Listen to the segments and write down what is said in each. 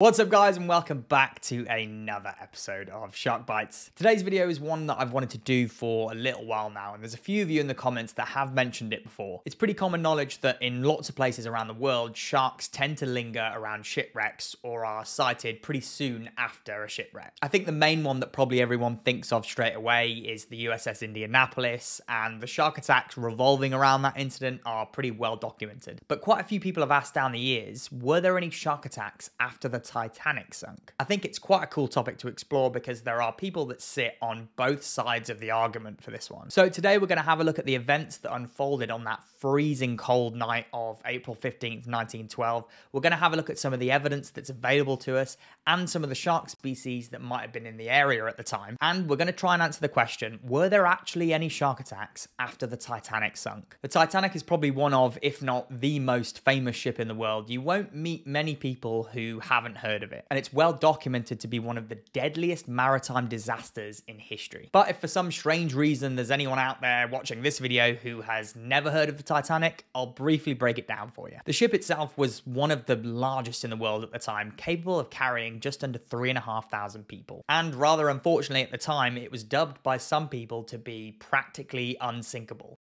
What's up guys and welcome back to another episode of Shark Bytes. Today's video is one that I've wanted to do for a little while now and there's a few of you in the comments that have mentioned it before. It's pretty common knowledge that in lots of places around the world sharks tend to linger around shipwrecks or are sighted pretty soon after a shipwreck. I think the main one that probably everyone thinks of straight away is the USS Indianapolis and the shark attacks revolving around that incident are pretty well documented. But quite a few people have asked down the years, were there any shark attacks after the Titanic sunk? I think it's quite a cool topic to explore because there are people that sit on both sides of the argument for this one. So today we're going to have a look at the events that unfolded on that freezing cold night of April 15th, 1912. We're going to have a look at some of the evidence that's available to us and some of the shark species that might have been in the area at the time. And we're going to try and answer the question, were there actually any shark attacks after the Titanic sunk? The Titanic is probably one of, if not the most famous ship in the world. You won't meet many people who haven't heard of it. And it's well documented to be one of the deadliest maritime disasters in history. But if for some strange reason there's anyone out there watching this video who has never heard of the Titanic, I'll briefly break it down for you. The ship itself was one of the largest in the world at the time, capable of carrying just under 3,500 people. And rather unfortunately at the time, it was dubbed by some people to be practically unsinkable.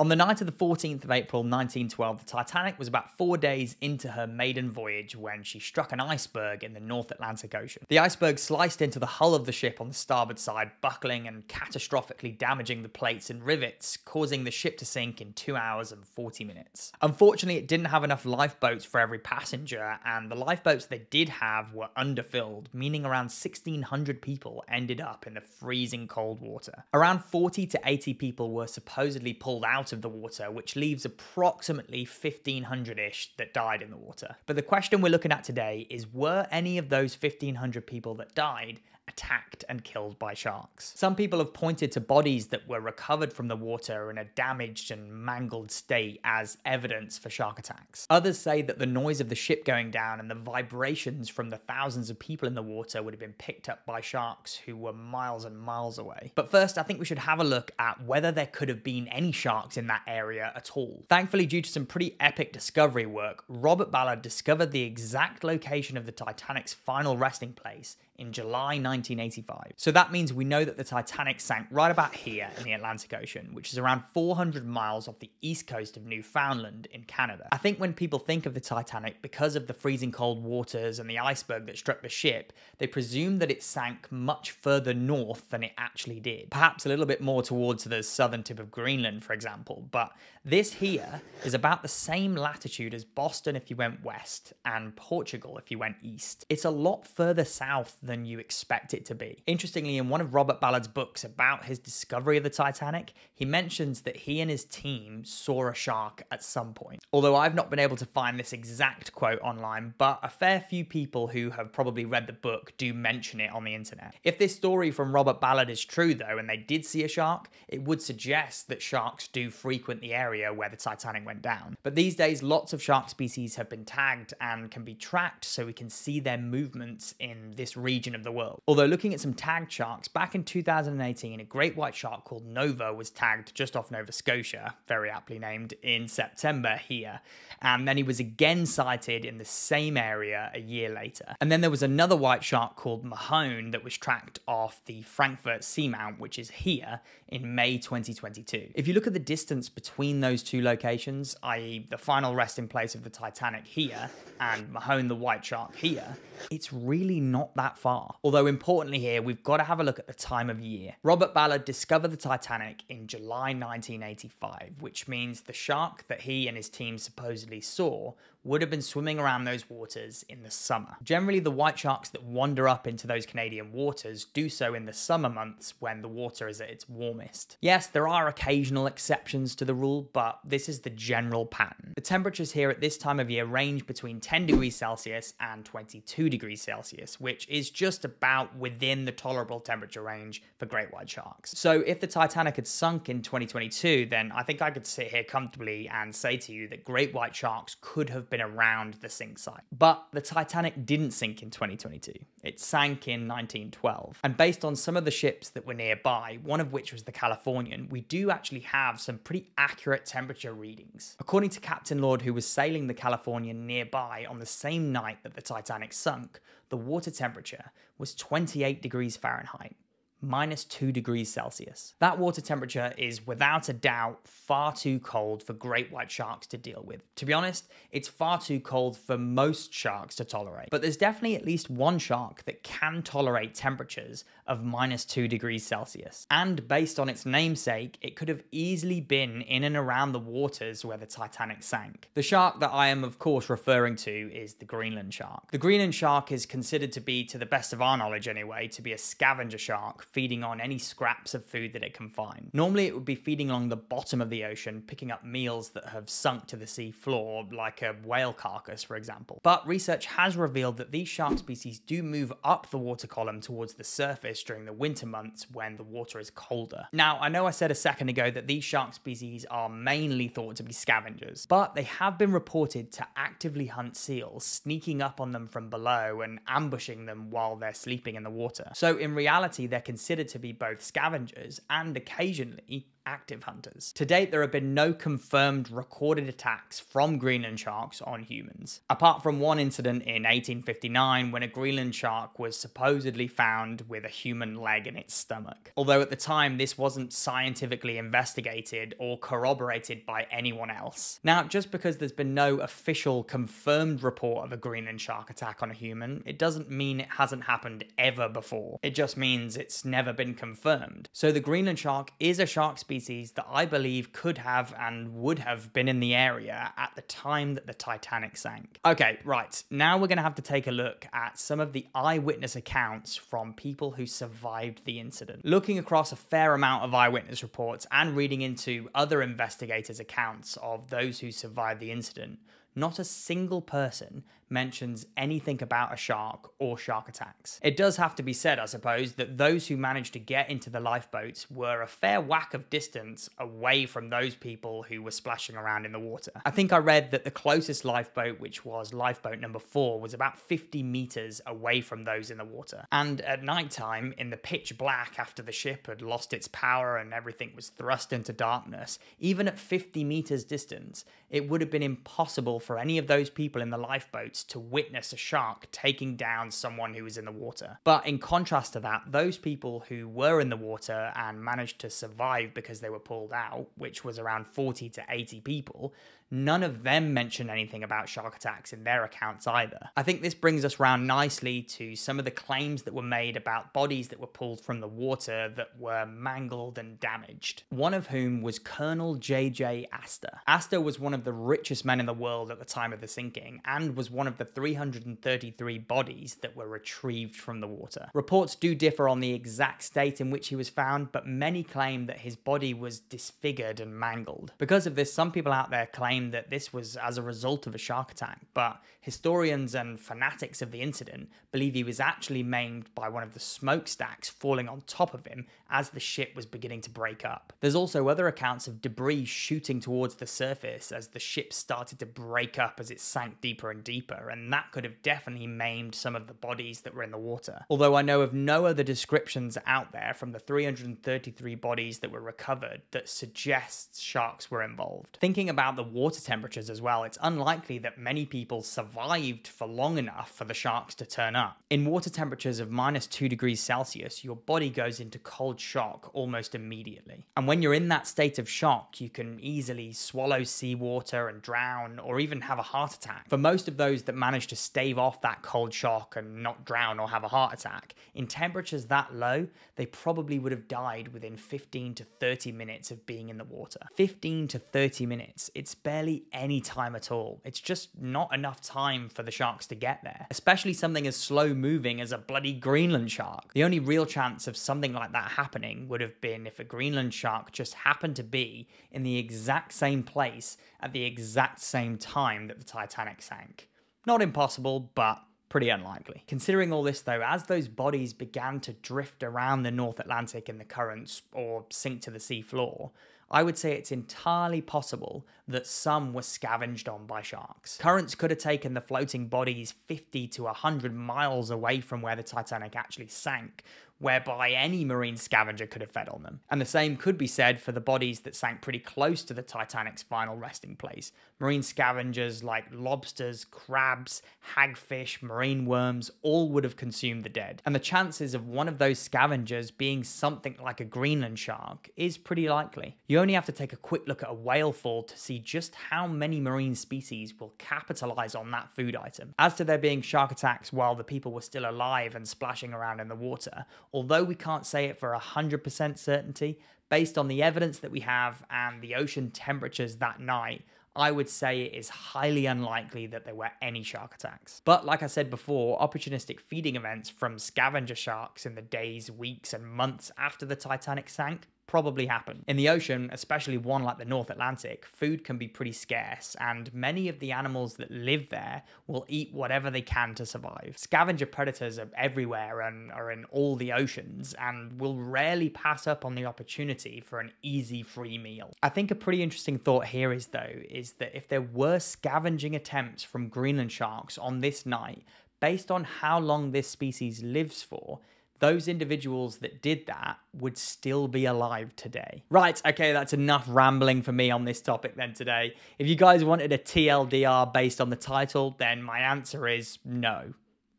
On the night of the 14th of April 1912, the Titanic was about four days into her maiden voyage when she struck an iceberg in the North Atlantic Ocean. The iceberg sliced into the hull of the ship on the starboard side, buckling and catastrophically damaging the plates and rivets, causing the ship to sink in 2 hours and 40 minutes. Unfortunately, it didn't have enough lifeboats for every passenger, and the lifeboats they did have were underfilled, meaning around 1,600 people ended up in the freezing cold water. Around 40 to 80 people were supposedly pulled out of the water, which leaves approximately 1500 ish that died in the water. But the question we're looking at today is were any of those 1500 people that died attacked and killed by sharks. Some people have pointed to bodies that were recovered from the water in a damaged and mangled state as evidence for shark attacks. Others say that the noise of the ship going down and the vibrations from the thousands of people in the water would have been picked up by sharks who were miles and miles away. But first, I think we should have a look at whether there could have been any sharks in that area at all. Thankfully, due to some pretty epic discovery work, Robert Ballard discovered the exact location of the Titanic's final resting place in July 1985. So that means we know that the Titanic sank right about here in the Atlantic Ocean, which is around 400 miles off the east coast of Newfoundland in Canada. I think when people think of the Titanic, because of the freezing cold waters and the iceberg that struck the ship, they presume that it sank much further north than it actually did. Perhaps a little bit more towards the southern tip of Greenland, for example. But this here is about the same latitude as Boston if you went west and Portugal if you went east. It's a lot further south than you expect it to be. Interestingly, in one of Robert Ballard's books about his discovery of the Titanic, he mentions that he and his team saw a shark at some point. Although I've not been able to find this exact quote online, but a fair few people who have probably read the book do mention it on the internet. If this story from Robert Ballard is true though, and they did see a shark, it would suggest that sharks do frequent the area where the Titanic went down. But these days, lots of shark species have been tagged and can be tracked so we can see their movements in this region region of the world. Although looking at some tagged sharks, back in 2018, a great white shark called Nova was tagged just off Nova Scotia, very aptly named, in September here. And then he was again sighted in the same area a year later. And then there was another white shark called Mahone that was tracked off the Frankfurt Seamount, which is here in May 2022. If you look at the distance between those two locations, i.e., the final resting place of the Titanic here and Mahone the white shark here, it's really not that far. Although importantly here, we've got to have a look at the time of year. Robert Ballard discovered the Titanic in July 1985, which means the shark that he and his team supposedly saw would have been swimming around those waters in the summer. Generally, the white sharks that wander up into those Canadian waters do so in the summer months when the water is at its warmest. Yes, there are occasional exceptions to the rule, but this is the general pattern. The temperatures here at this time of year range between 10 degrees Celsius and 22 degrees Celsius, which is just about within the tolerable temperature range for great white sharks. So if the Titanic had sunk in 2022, then I think I could sit here comfortably and say to you that great white sharks could have been around the sink site. But the Titanic didn't sink in 2022. It sank in 1912. And based on some of the ships that were nearby, one of which was the Californian, we do actually have some pretty accurate temperature readings. According to Captain Lord, who was sailing the Californian nearby on the same night that the Titanic sunk, the water temperature was 28 degrees Fahrenheit, minus 2 degrees Celsius. That water temperature is without a doubt far too cold for great white sharks to deal with. To be honest, it's far too cold for most sharks to tolerate. But there's definitely at least one shark that can tolerate temperatures of minus 2 degrees Celsius. And based on its namesake, it could have easily been in and around the waters where the Titanic sank. The shark that I am of course referring to is the Greenland shark. The Greenland shark is considered to be, to the best of our knowledge anyway, to be a scavenger shark feeding on any scraps of food that it can find. Normally, it would be feeding along the bottom of the ocean, picking up meals that have sunk to the sea floor, like a whale carcass, for example. But research has revealed that these shark species do move up the water column towards the surface during the winter months when the water is colder. Now, I know I said a second ago that these shark species are mainly thought to be scavengers, but they have been reported to actively hunt seals, sneaking up on them from below and ambushing them while they're sleeping in the water. So in reality, they're considered to be both scavengers and occasionally active hunters. To date, there have been no confirmed recorded attacks from Greenland sharks on humans, apart from one incident in 1859 when a Greenland shark was supposedly found with a human leg in its stomach. Although at the time, this wasn't scientifically investigated or corroborated by anyone else. Now, just because there's been no official confirmed report of a Greenland shark attack on a human, it doesn't mean it hasn't happened ever before. It just means it's never been confirmed. So the Greenland shark is a shark species species that I believe could have and would have been in the area at the time that the Titanic sank. Okay, right, now we're going to have to take a look at some of the eyewitness accounts from people who survived the incident. Looking across a fair amount of eyewitness reports and reading into other investigators' accounts of those who survived the incident, not a single person mentions anything about a shark or shark attacks. It does have to be said, I suppose, that those who managed to get into the lifeboats were a fair whack of distance away from those people who were splashing around in the water. I think I read that the closest lifeboat, which was lifeboat number four, was about 50 meters away from those in the water. And at night time, in the pitch black after the ship had lost its power and everything was thrust into darkness, even at 50 meters distance, it would have been impossible for any of those people in the lifeboats to witness a shark taking down someone who was in the water. But in contrast to that, those people who were in the water and managed to survive because they were pulled out, which was around 40 to 80 people, none of them mention anything about shark attacks in their accounts either. I think this brings us round nicely to some of the claims that were made about bodies that were pulled from the water that were mangled and damaged. One of whom was Colonel J.J. Astor. Astor was one of the richest men in the world at the time of the sinking and was one of the 333 bodies that were retrieved from the water. Reports do differ on the exact state in which he was found, but many claim that his body was disfigured and mangled. Because of this, some people out there claim claim that this was as a result of a shark attack, but historians and fanatics of the incident believe he was actually maimed by one of the smokestacks falling on top of him as the ship was beginning to break up. There's also other accounts of debris shooting towards the surface as the ship started to break up as it sank deeper and deeper, and that could have definitely maimed some of the bodies that were in the water. Although I know of no other descriptions out there from the 333 bodies that were recovered that suggests sharks were involved. Thinking about the water temperatures as well, it's unlikely that many people survived for long enough for the sharks to turn up. In water temperatures of minus 2 degrees Celsius, your body goes into cold shock almost immediately. And when you're in that state of shock, you can easily swallow seawater and drown, or even have a heart attack. For most of those that manage to stave off that cold shock and not drown or have a heart attack, in temperatures that low, they probably would have died within 15 to 30 minutes of being in the water. 15 to 30 minutes, it's barely any time at all. It's just not enough time for the sharks to get there, especially something as slow moving as a bloody Greenland shark. The only real chance of something like that happening would have been if a Greenland shark just happened to be in the exact same place at the exact same time that the Titanic sank. Not impossible, but pretty unlikely. Considering all this though, as those bodies began to drift around the North Atlantic in the currents or sink to the sea floor, I would say it's entirely possible that some were scavenged on by sharks. Currents could have taken the floating bodies 50 to 100 miles away from where the Titanic actually sank, whereby any marine scavenger could have fed on them. And the same could be said for the bodies that sank pretty close to the Titanic's final resting place. Marine scavengers like lobsters, crabs, hagfish, marine worms all would have consumed the dead. And the chances of one of those scavengers being something like a Greenland shark is pretty likely. You only have to take a quick look at a whale fall to see just how many marine species will capitalize on that food item. As to there being shark attacks while the people were still alive and splashing around in the water, although we can't say it for 100% certainty, based on the evidence that we have and the ocean temperatures that night, I would say it is highly unlikely that there were any shark attacks. But like I said before, opportunistic feeding events from scavenger sharks in the days, weeks, and months after the Titanic sank probably happen. In the ocean, especially one like the North Atlantic, food can be pretty scarce, and many of the animals that live there will eat whatever they can to survive. Scavenger predators are everywhere and are in all the oceans, and will rarely pass up on the opportunity for an easy free meal. I think a pretty interesting thought here is, though, is that if there were scavenging attempts from Greenland sharks on this night, based on how long this species lives for, those individuals that did that would still be alive today. Right, okay, that's enough rambling for me on this topic then today. If you guys wanted a TLDR based on the title, then my answer is no.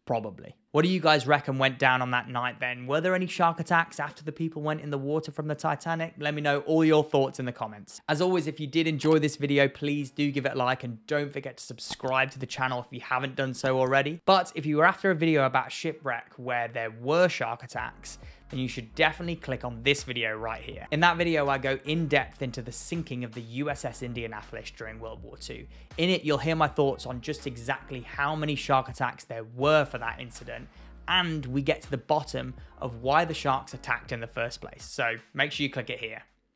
Probably. What do you guys reckon went down on that night then? Were there any shark attacks after the people went in the water from the Titanic? Let me know all your thoughts in the comments. As always, if you did enjoy this video, please do give it a like and don't forget to subscribe to the channel if you haven't done so already. But if you were after a video about shipwreck where there were shark attacks, then you should definitely click on this video right here. In that video, I go in depth into the sinking of the USS Indianapolis during World War II. In it, you'll hear my thoughts on just exactly how many shark attacks there were for that incident and we get to the bottom of why the sharks attacked in the first place. So make sure you click it here.